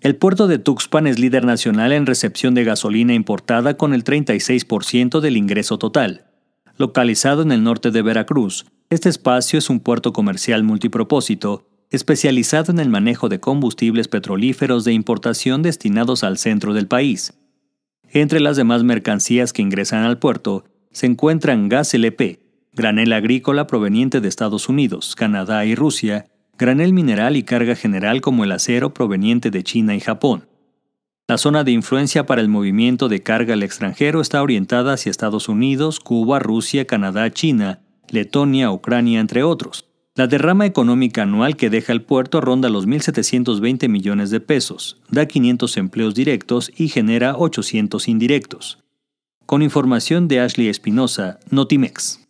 El puerto de Tuxpan es líder nacional en recepción de gasolina importada con el 36% del ingreso total. Localizado en el norte de Veracruz, este espacio es un puerto comercial multipropósito, especializado en el manejo de combustibles petrolíferos de importación destinados al centro del país. Entre las demás mercancías que ingresan al puerto se encuentran gas LP, granel agrícola proveniente de Estados Unidos, Canadá y Rusia, granel mineral y carga general como el acero proveniente de China y Japón. La zona de influencia para el movimiento de carga al extranjero está orientada hacia Estados Unidos, Cuba, Rusia, Canadá, China, Letonia, Ucrania, entre otros. La derrama económica anual que deja el puerto ronda los 1.720 millones de pesos, da 500 empleos directos y genera 800 indirectos. Con información de Ashley Espinosa, Notimex.